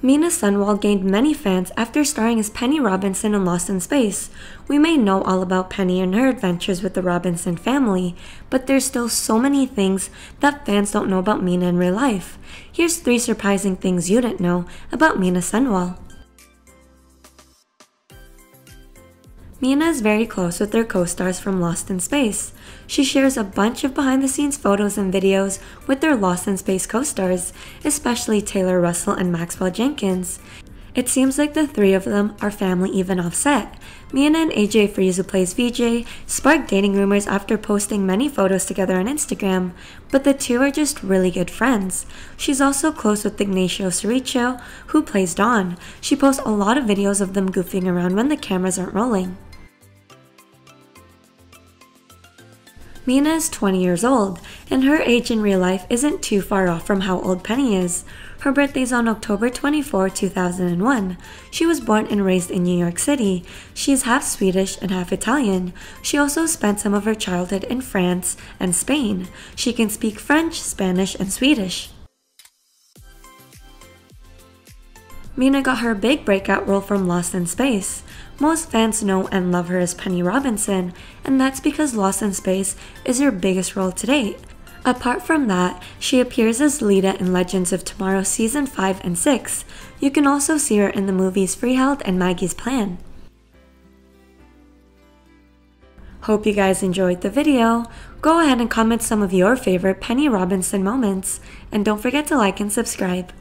Mina Sundwall gained many fans after starring as Penny Robinson in Lost in Space. We may know all about Penny and her adventures with the Robinson family, but there's still so many things that fans don't know about Mina in real life. Here's three surprising things you didn't know about Mina Sundwall. Mina is very close with her co-stars from Lost in Space. She shares a bunch of behind-the-scenes photos and videos with their Lost in Space co-stars, especially Taylor Russell and Maxwell Jenkins. It seems like the three of them are family even off set. Mina and Ajay Friese, who plays Vijay, sparked dating rumors after posting many photos together on Instagram, but the two are just really good friends. She's also close with Ignacio Serricchio, who plays Don. She posts a lot of videos of them goofing around when the cameras aren't rolling. Mina is 20 years old, and her age in real life isn't too far off from how old Penny is. Her birthday is on October 24, 2001. She was born and raised in New York City. She is half Swedish and half Italian. She also spent some of her childhood in France and Spain. She can speak French, Spanish, and Swedish. Mina got her big breakout role from Lost in Space. Most fans know and love her as Penny Robinson, and that's because Lost in Space is her biggest role to date. Apart from that, she appears as Lita in Legends of Tomorrow Season 5 and 6. You can also see her in the movies Freeheld and Maggie's Plan. Hope you guys enjoyed the video. Go ahead and comment some of your favorite Penny Robinson moments, and don't forget to like and subscribe.